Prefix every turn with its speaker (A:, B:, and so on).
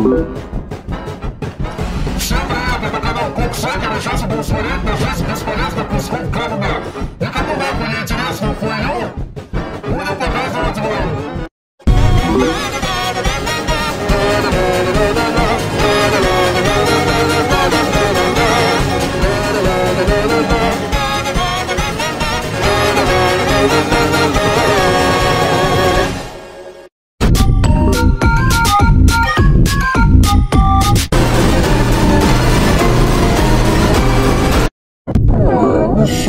A: Всем привет, это канал Куксакер, и сейчас мы будем смотреть на жизнь бесполезных кусков говна.